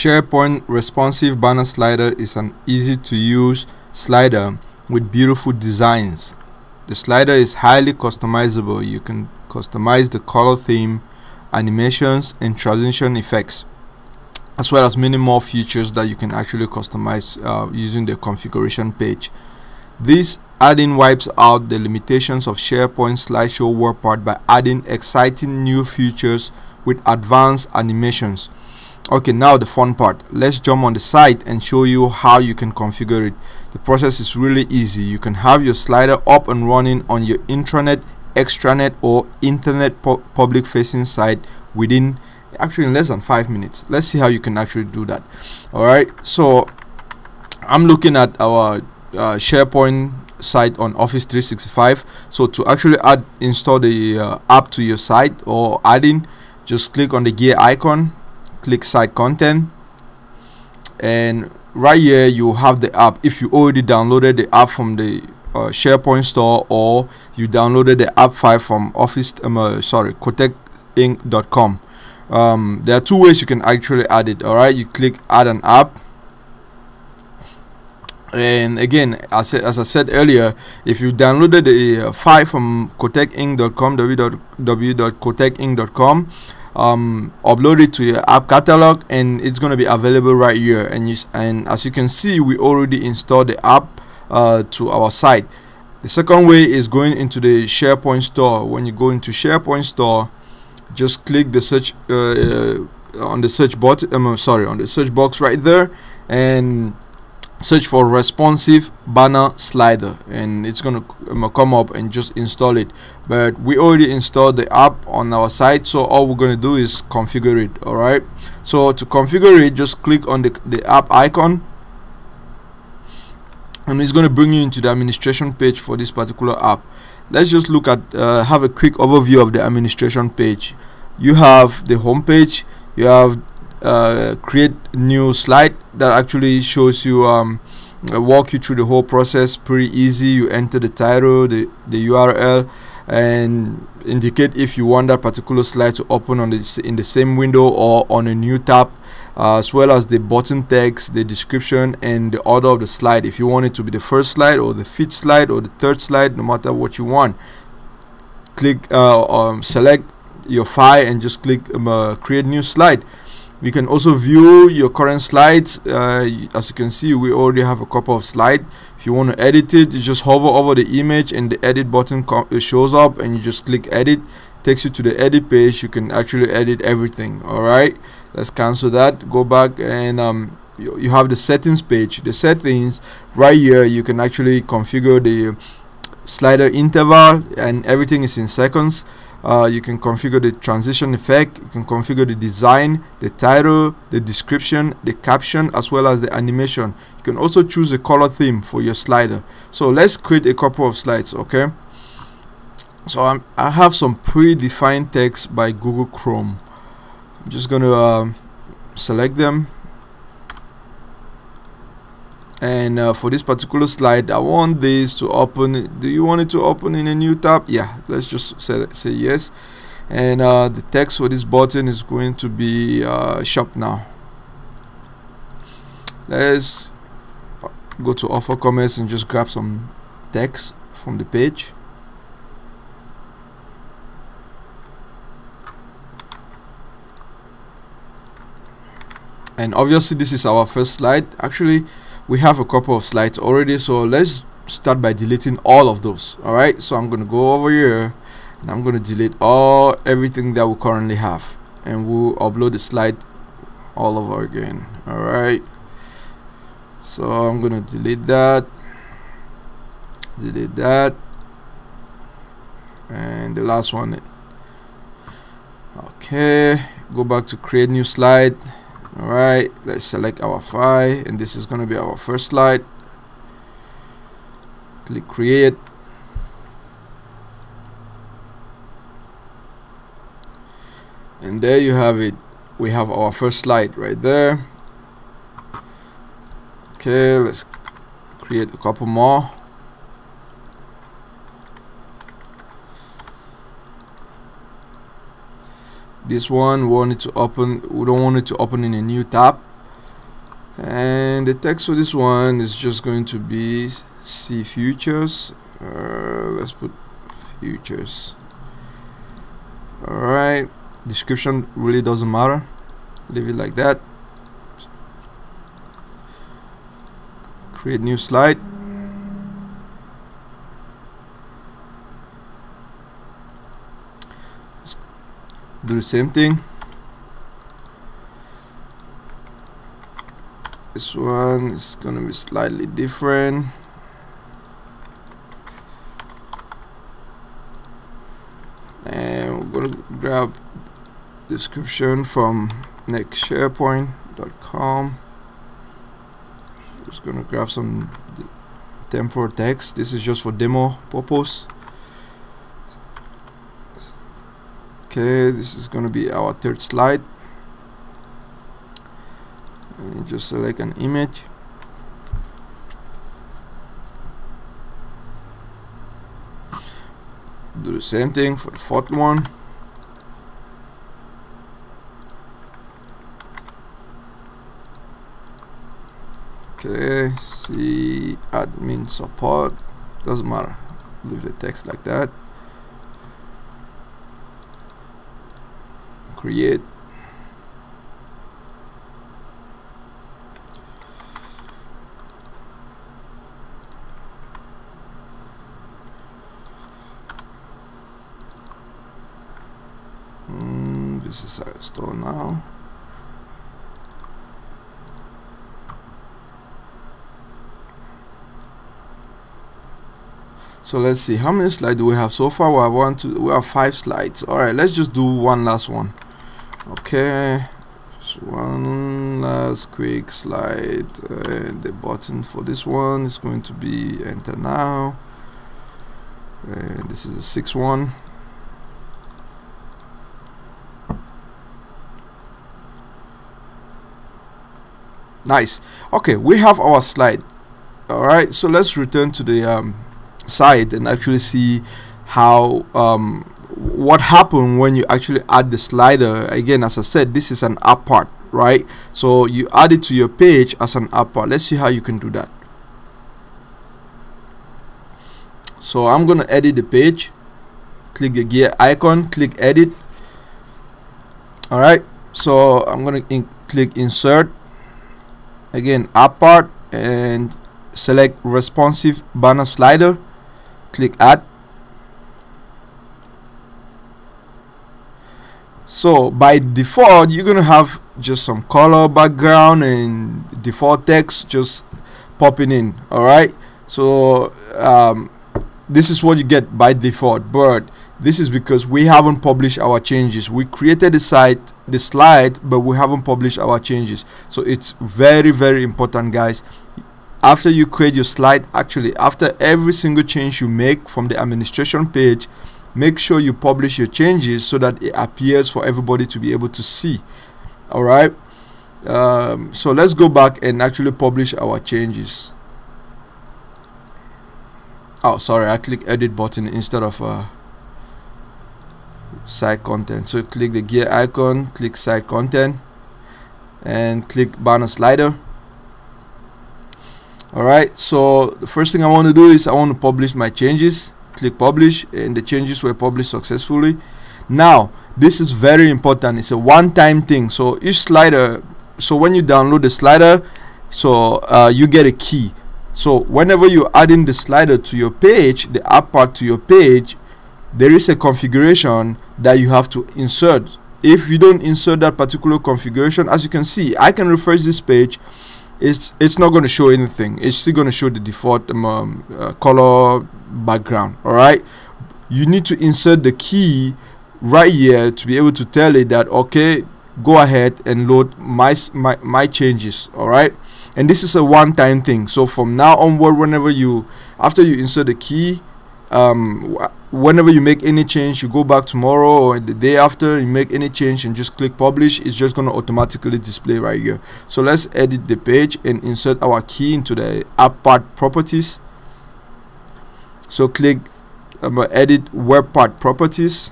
SharePoint responsive banner slider is an easy to use slider with beautiful designs. The slider is highly customizable. You can customize the color theme, animations and transition effects as well as many more features that you can actually customize uh, using the configuration page. This add-in wipes out the limitations of SharePoint slideshow web part by adding exciting new features with advanced animations okay now the fun part. Let's jump on the site and show you how you can configure it. The process is really easy. You can have your slider up and running on your intranet extranet or internet pu public facing site within actually in less than five minutes. Let's see how you can actually do that. All right so i'm looking at our uh, sharepoint site on office 365 so to actually add install the uh, app to your site or adding just click on the gear icon click site content. And right here you have the app. If you already downloaded the app from the uh, SharePoint store or you downloaded the app file from office um, uh, sorry cotekinc.com um, there are two ways you can actually add it all right you click add an app. And again as, as I said earlier if you downloaded the uh, file from cotekinc.com www.cotekinc.com um, upload it to your app catalog and it's going to be available right here. And you and as you can see we already installed the app uh, to our site. The second way is going into the SharePoint store. When you go into SharePoint store just click the search uh, uh, on the search button um, sorry on the search box right there. And search for responsive banner slider and it's gonna um, come up and just install it. But we already installed the app on our site so all we're gonna do is configure it all right so to configure it just click on the, the app icon. And it's going to bring you into the administration page for this particular app. Let's just look at uh, have a quick overview of the administration page. You have the home page you have uh, create new slide that actually shows you um, walk you through the whole process. Pretty easy. You enter the title the, the URL and indicate if you want that particular slide to open on the in the same window or on a new tab uh, as well as the button text the description and the order of the slide. If you want it to be the first slide or the fifth slide or the third slide no matter what you want click uh, um, select your file and just click um, uh, create new slide you can also view your current slides. Uh, as you can see we already have a couple of slides. If you want to edit it you just hover over the image and the edit button shows up and you just click edit. Takes you to the edit page. You can actually edit everything. All right? Let's cancel that. Go back and um, you, you have the settings page. The settings right here you can actually configure the slider interval and everything is in seconds uh, you can configure the transition effect you can configure the design the title the description the caption as well as the animation. You can also choose a color theme for your slider. So let's create a couple of slides okay? So I'm, i have some predefined text by Google Chrome. I'm just gonna uh, select them and uh, for this particular slide I want this to open do you want it to open in a new tab? Yeah let's just say, say yes. And uh, the text for this button is going to be uh, shop now. Let's go to offer commerce and just grab some text from the page. And obviously this is our first slide. Actually we have a couple of slides already so let's start by deleting all of those all right? So i'm to go over here and i'm to delete all everything that we currently have and we'll upload the slide all over again all right? So i'm to delete that delete that and the last one. Okay go back to create new slide alright let's select our file and this is going to be our first slide. Click create. And there you have it. We have our first slide right there. Okay let's create a couple more this one want it to open we don't want it to open in a new tab. And the text for this one is just going to be see futures. Uh, let's put futures. Alright description really doesn't matter. Leave it like that. Create new slide do the same thing. This one is gonna be slightly different. And we're gonna grab description from nextsharepoint.com just gonna grab some temporal text. This is just for demo purpose okay this is gonna be our third slide. And just select an image. Do the same thing for the fourth one. Okay see admin support doesn't matter. Leave the text like that create. Mm, this is our store now. So let's see how many slides do we have? So far we have one two we have five slides. All right let's just do one last one okay. Just one last quick slide. And the button for this one is going to be enter now. And this is a 6 one. Nice. Okay we have our slide. All right so let's return to the um, side and actually see how um, what happened when you actually add the slider? Again as I said this is an app part right? So you add it to your page as an app part. Let's see how you can do that. So I'm gonna edit the page. Click the gear icon click edit. Alright so I'm gonna in click insert. Again app part and select responsive banner slider. Click add so by default you're gonna have just some color background and default text just popping in all right so um, this is what you get by default but this is because we haven't published our changes. We created the site the slide but we haven't published our changes. So it's very very important guys. After you create your slide actually after every single change you make from the administration page make sure you publish your changes so that it appears for everybody to be able to see. All right? Um, so let's go back and actually publish our changes. Oh sorry I click edit button instead of uh, site content. So click the gear icon click site content and click banner slider. Alright so the first thing I want to do is I want to publish my changes click publish and the changes were published successfully. Now this is very important. It's a one-time thing. So each slider so when you download the slider so uh, you get a key. So whenever you're adding the slider to your page the app part to your page there is a configuration that you have to insert. If you don't insert that particular configuration as you can see I can refresh this page it's it's not going to show anything. It's still going to show the default um, uh, color background all right you need to insert the key right here to be able to tell it that okay go ahead and load my my, my changes all right and this is a one-time thing. So from now onward whenever you after you insert the key um, whenever you make any change you go back tomorrow or the day after you make any change and just click publish it's just going to automatically display right here. So let's edit the page and insert our key into the app part properties. So click um, edit web part properties.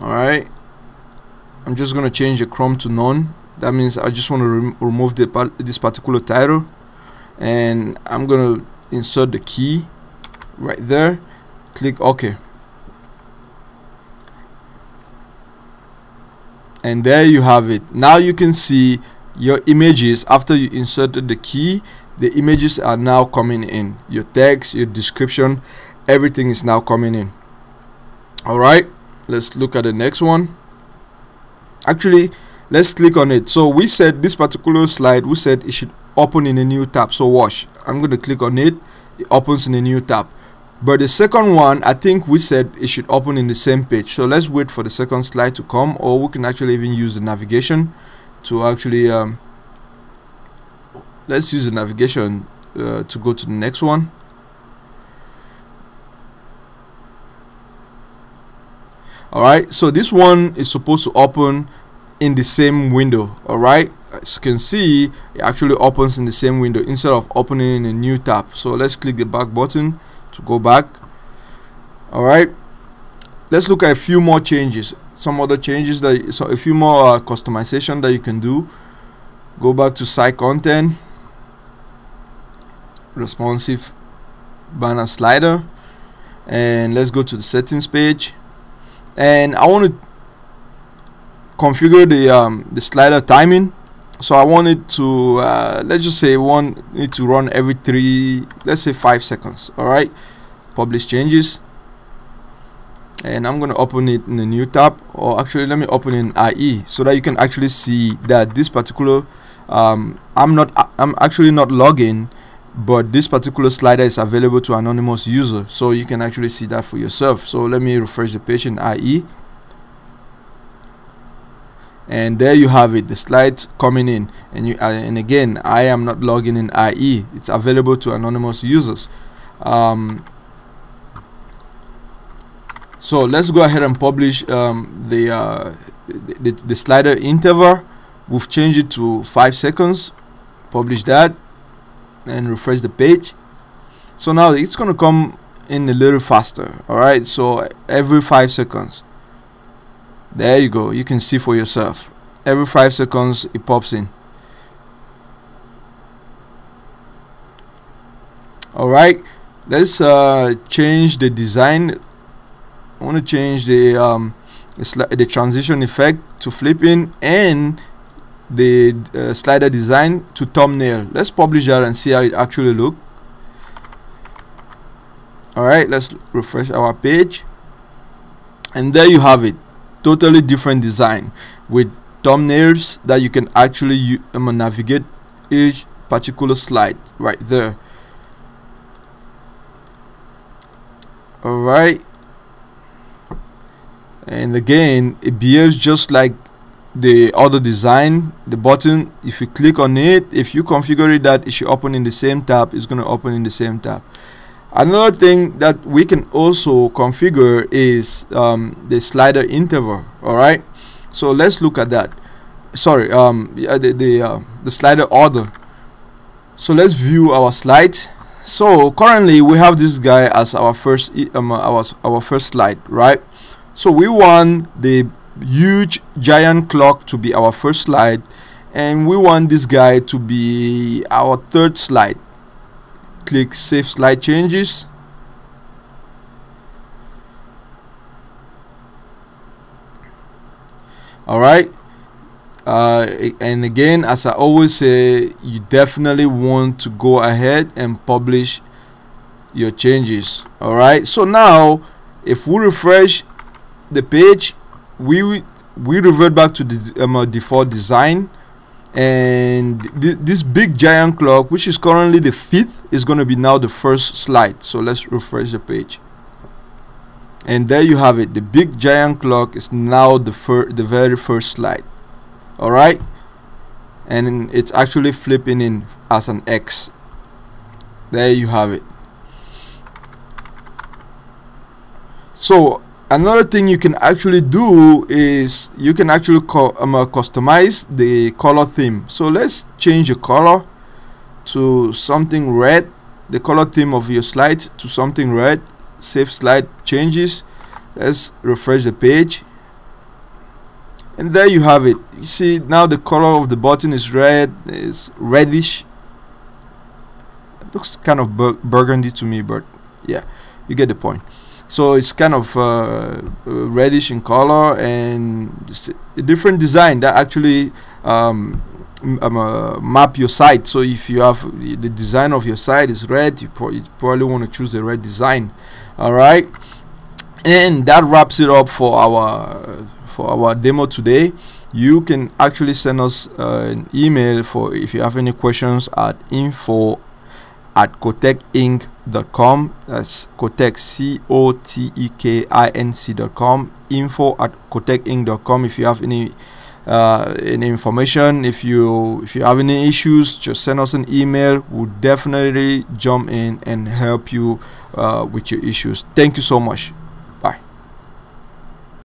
Alright. I'm just going to change the Chrome to none. That means I just want to rem remove the part this particular title. And I'm gonna insert the key right there. Click OK. And there you have it. Now you can see your images. After you inserted the key the images are now coming in. Your text your description everything is now coming in. All right. Let's look at the next one. Actually let's click on it. So we said this particular slide we said it should open in a new tab. So watch. I'm going to click on it. It opens in a new tab. But the second one i think we said it should open in the same page. So let's wait for the second slide to come or we can actually even use the navigation to actually um, let's use the navigation uh, to go to the next one. Alright so this one is supposed to open in the same window. Alright as you can see it actually opens in the same window instead of opening in a new tab. So let's click the back button to go back. Alright let's look at a few more changes. Some other changes that so a few more uh, customization that you can do. Go back to site content responsive banner slider and let's go to the settings page. And I want to configure the um, the slider timing so I want it to uh, let's just say want it to run every three let's say five seconds alright? Publish changes. And I'm gonna open it in a new tab or actually let me open in IE so that you can actually see that this particular um, I'm not I'm actually not logging but this particular slider is available to anonymous user so you can actually see that for yourself. So let me refresh the page in IE and there you have it the slides coming in. And you uh, and again I am not logging in IE it's available to anonymous users. Um, so let's go ahead and publish um, the, uh, the, the slider interval. We've changed it to five seconds. Publish that and refresh the page. So now it's gonna come in a little faster alright so every five seconds there you go. You can see for yourself. Every five seconds it pops in. Alright let's uh, change the design. I want to change the um, the transition effect to flipping and the uh, slider design to thumbnail. Let's publish that and see how it actually look. Alright let's refresh our page. And there you have it totally different design with thumbnails that you can actually um, navigate each particular slide right there. Alright. And again it behaves just like the other design. The button if you click on it if you configure it that it should open in the same tab it's going to open in the same tab another thing that we can also configure is um, the slider interval all right so let's look at that. Sorry um the the, uh, the slider order. So let's view our slides. So currently we have this guy as our first um, our, our first slide right? So we want the huge giant clock to be our first slide and we want this guy to be our third slide click save slide changes. Alright. Uh, and again as I always say you definitely want to go ahead and publish your changes. Alright. So now if we refresh the page we we revert back to the um, uh, default design and th this big giant clock which is currently the fifth is going to be now the first slide. So let's refresh the page. And there you have it. The big giant clock is now the the very first slide. All right? And it's actually flipping in as an X. There you have it. So another thing you can actually do is you can actually um, uh, customize the color theme. So let's change the color to something red. The color theme of your slide to something red. Save slide changes. Let's refresh the page. And there you have it. You see now the color of the button is red is reddish. It looks kind of bur burgundy to me but yeah you get the point so it's kind of uh, uh reddish in color and a different design that actually um, um, uh, map your site. So if you have the design of your site is red you, pro you probably want to choose the red design all right and that wraps it up for our for our demo today. You can actually send us uh, an email for if you have any questions at info at cotekinc.com that's cotek c-o-t-e-k-i-n-c.com info at cotekinc.com if you have any uh, any information. If you if you have any issues just send us an email. We'll definitely jump in and help you uh, with your issues. Thank you so much